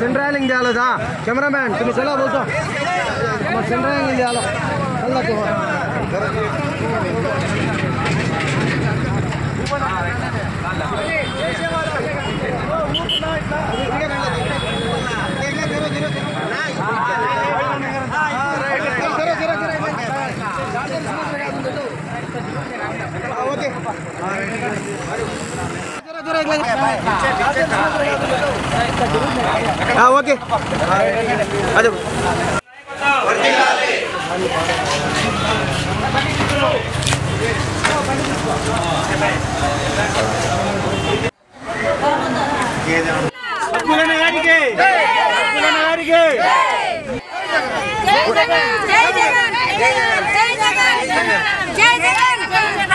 Central ఇండియాలోదా cameraman తుమ్మి సెలవు బోల్తా central ఇండియాలో అల్లా కుమార్ हाँ ओके। जय जय जय जय जय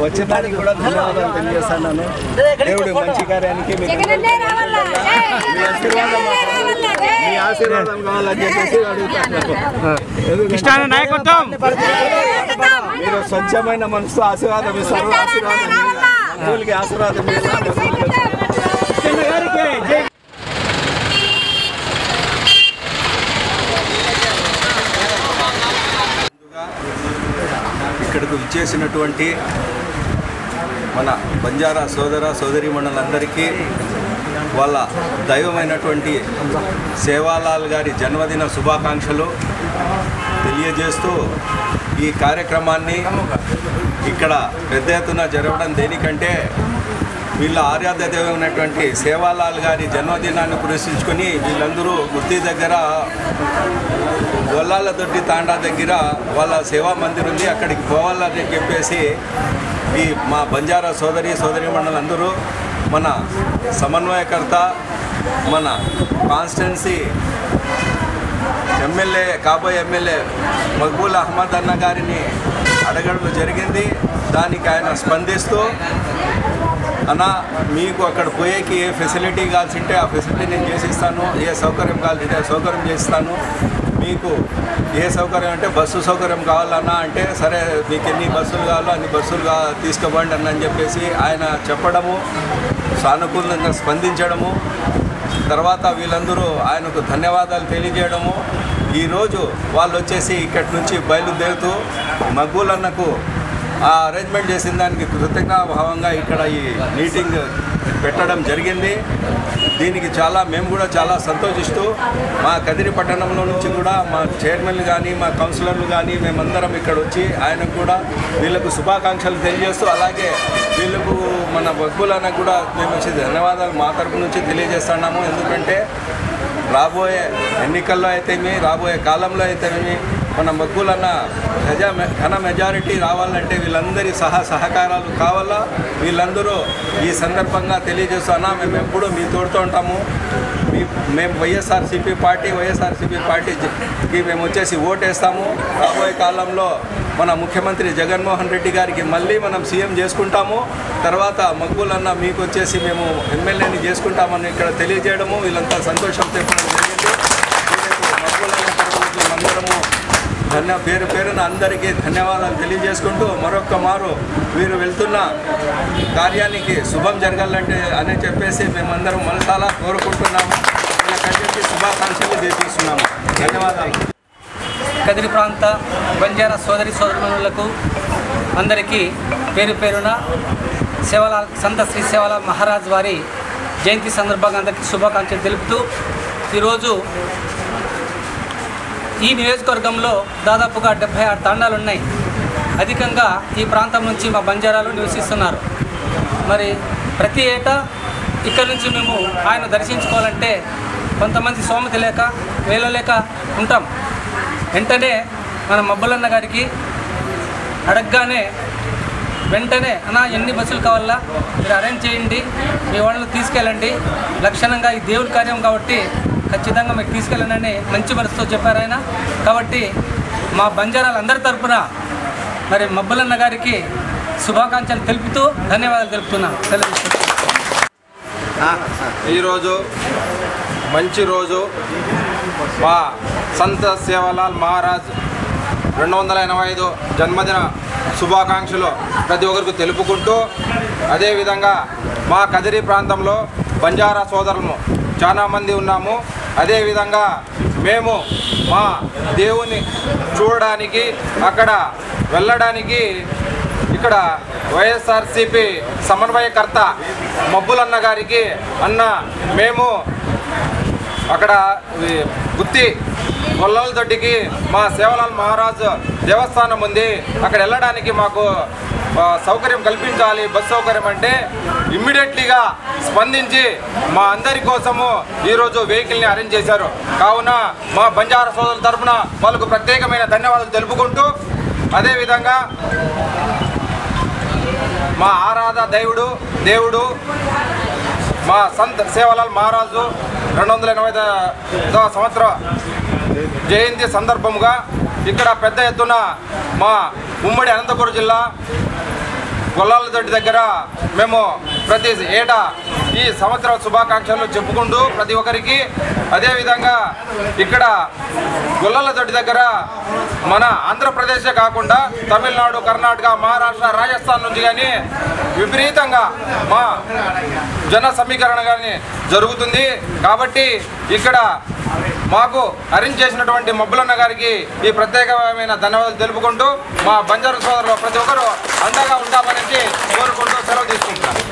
వచ్చేదానికి కూడా ధన్యవాదాలు తెలియజేస్తున్నాను దేవుడి మంచి కార్యానికి మీకు జగనన్నే రావాలా మీ ఆశీర్వాదం కావాలని చెప్పేసి అడుగుతాను ఇష్టాన నాయకత్వం మీరు స్వచ్ఛమైన మనసు ఆశీర్వాదం ఇస్తారు. ఆశీర్వాదం ఆశీర్వాదం ఇక్కడికి విచ్చేసినటువంటి మన బంజారా సోదర సోదరి సోదరీమణులందరికీ వాళ్ళ దైవమైనటువంటి సేవాలాల్ గారి జన్మదిన శుభాకాంక్షలు తెలియజేస్తూ ఈ కార్యక్రమాన్ని ఇక్కడ పెద్ద ఎత్తున జరగడం దేనికంటే వీళ్ళ ఆరాధ్య ఉన్నటువంటి సేవాలాల్ గారి జన్మదినాన్ని పురస్కరించుకొని వీళ్ళందరూ గుర్తి దగ్గర గొల్లాల దొడ్డి తాండా దగ్గర వాళ్ళ సేవా మందిర్ ఉంది. అక్కడికి పోవాలని చెప్పేసి ఈ మా బంజారా సోదరి సోదరి మండలందరూ మన సమన్వయకర్త మన కాన్స్టెన్సీ ఎమ్మెల్యే కాబోయే ఎమ్మెల్యే మక్బూల్ అహ్మద్ అన్న గారిని అడగడం జరిగింది. దానికి ఆయన స్పందిస్తూ అన్న మీకు అక్కడ పోయేకి ఏ ఫెసిలిటీ కావాల్సింటే ఆ ఫెసిలిటీ నేను చేసిస్తాను ఏ సౌకర్యం కావాల్సింటే ఆ సౌకర్యం చేస్తాను మీకు ఏ సౌకర్యం అంటే బస్సు సౌకర్యం కావాలన్నా అంటే సరే మీకు ఎన్ని బస్సులు కావాలో అన్ని బస్సులు కా తీసుకోబండి అన్న అని చెప్పేసి ఆయన చెప్పడము సానుకూలంగా స్పందించడము తర్వాత వీళ్ళందరూ ఆయనకు ధన్యవాదాలు తెలియజేయడము. ఈరోజు వాళ్ళు వచ్చేసి ఇక్కడి నుంచి బయలుదేరుతూ మగ్గులన్నకు ఆ అరేంజ్మెంట్ చేసిన దానికి కృతజ్ఞాభావంగా ఇక్కడ ఈ మీటింగ్ పెట్టడం జరిగింది. దీనికి చాలా మేము కూడా చాలా సంతోషిస్తూ మా కదిరి పట్టణంలో నుంచి కూడా మా చైర్మన్లు కానీ మా కౌన్సిలర్లు కానీ మేమందరం ఇక్కడ వచ్చి ఆయనకు కూడా వీళ్ళకు శుభాకాంక్షలు తెలియజేస్తూ అలాగే వీళ్ళకు మన బగ్గులన్నకు కూడా మేము వచ్చి ధన్యవాదాలు మా తరపు నుంచి తెలియజేస్తున్నాము. ఎందుకంటే రాబోయే ఎన్నికల్లో అయితేమి రాబోయే కాలంలో అయితేమి మన మక్కులన్న మెజా ఘన మెజారిటీ రావాలంటే వీళ్ళందరి సహా సహకారాలు కావాలా? వీళ్ళందరూ ఈ సందర్భంగా తెలియజేస్తున్నా మేము ఎప్పుడూ మీ తోడుతూ ఉంటాము. మీ మేము వైఎస్ఆర్సీపీ పార్టీ వైఎస్ఆర్సీపీ పార్టీకి మేము వచ్చేసి ఓటేస్తాము. రాబోయే కాలంలో మన ముఖ్యమంత్రి జగన్మోహన్ రెడ్డి గారికి మళ్ళీ మనం సీఎం చేసుకుంటాము. తర్వాత మగ్గులన్న మీకు వచ్చేసి మేము ఎమ్మెల్యేని చేసుకుంటామని ఇక్కడ తెలియజేయడము. వీళ్ళంతా సంతోషం చెప్పడం జరిగింది. అందరము ధన్య పేరు పేరున అందరికీ ధన్యవాదాలు తెలియజేసుకుంటూ మరొక్క మారు వీరు వెళ్తున్న కార్యానికి శుభం జరగాలంటే అని చెప్పేసి మేమందరం మనసాలా కోరుకుంటున్నాము. వీళ్ళకంటే శుభాకాంక్షలు తెలియజేస్తున్నాము. ధన్యవాదాలు. కదిరి ప్రాంత బంజారా సోదరి సోదరులకు అందరికీ పేరు పేరున సేవల సంత శ్రీ సేవల మహారాజ్ వారి జయంతి సందర్భంగా అందరికీ శుభాకాంక్షలు తెలుపుతూ ఈరోజు ఈ నియోజకవర్గంలో దాదాపుగా డెబ్బై ఆరు తాండాలు ఉన్నాయి. అధికంగా ఈ ప్రాంతం నుంచి మా బంజారాలు నివసిస్తున్నారు. మరి ప్రతి ఏటా ఇక్కడ నుంచి మేము ఆయన దర్శించుకోవాలంటే కొంతమంది సోమత లేక వేలలేక ఉంటాం. వెంటనే మన మబ్బలన్న గారికి అడగగానే వెంటనే అన్న ఎన్ని బస్సులు కావాలా? మీరు అరేంజ్ చేయండి మీ వాళ్ళని తీసుకెళ్ళండి. లక్షణంగా ఈ దేవుడి కార్యం కాబట్టి ఖచ్చితంగా మీకు తీసుకెళ్ళనని మంచి మనసుతో చెప్పారు ఆయన. కాబట్టి మా బంజారాలు అందరి తరపున మరి మబ్బులన్న గారికి శుభాకాంక్షలు తెలుపుతూ ధన్యవాదాలు తెలుపుతున్నాను ఈరోజు మంచి రోజు. మా సంత సేవలాల్ మహారాజ్ రెండు వందల ఎనభై ఐదు జన్మదిన శుభాకాంక్షలు ప్రతి ఒక్కరికి తెలుపుకుంటూ అదేవిధంగా మా కదిరి ప్రాంతంలో బంజారా సోదరులు చాలామంది ఉన్నాము. అదేవిధంగా మేము మా దేవుని చూడడానికి అక్కడ వెళ్ళడానికి ఇక్కడ వైఎస్ఆర్సిపి సమన్వయకర్త మబ్బులన్న గారికి అన్న మేము అక్కడ గుత్తి గొల్లల దొడ్డికి మా సేవలాల్ మహారాజ్ దేవస్థానం ఉంది. అక్కడ వెళ్ళడానికి మాకు సౌకర్యం కల్పించాలి. బస్ సౌకర్యం అంటే ఇమ్మీడియట్లీగా స్పందించి మా అందరి కోసము ఈరోజు వెహికల్ని అరేంజ్ చేశారు. కావున మా బంజారా సోదరుల తరఫున వాళ్ళకు ప్రత్యేకమైన ధన్యవాదాలు తెలుపుకుంటూ అదేవిధంగా మా ఆరాధ దైవుడు దేవుడు మా సంత్ సేవలాల్ మహారాజు రెండు వందల ఎనభై సంవత్సరం జయంతి సందర్భముగా ఇక్కడ పెద్ద ఎత్తున మా ఉమ్మడి అనంతపురం జిల్లా గొల్లాలదొడ్డి దగ్గర మేము ప్రతి ఏటా ఈ సంవత్సర శుభాకాంక్షలు చెప్పుకుంటూ ప్రతి ఒక్కరికి అదేవిధంగా ఇక్కడ గుల్లలదొడ్డి దగ్గర మన ఆంధ్రప్రదేశే కాకుండా తమిళనాడు కర్ణాటక మహారాష్ట్ర రాజస్థాన్ నుంచి కానీ విపరీతంగా మా జన సమీకరణ కానీ జరుగుతుంది. కాబట్టి ఇక్కడ మాకు అరేంజ్ చేసినటువంటి మబ్బులన్న గారికి ఈ ప్రత్యేకమైన ధన్యవాదాలు తెలుపుకుంటూ మా బంజారు సోదరులు ప్రతి ఒక్కరూ అండగా ఉంటామని కోరుకుంటూ సెలవు తీసుకుంటున్నాను.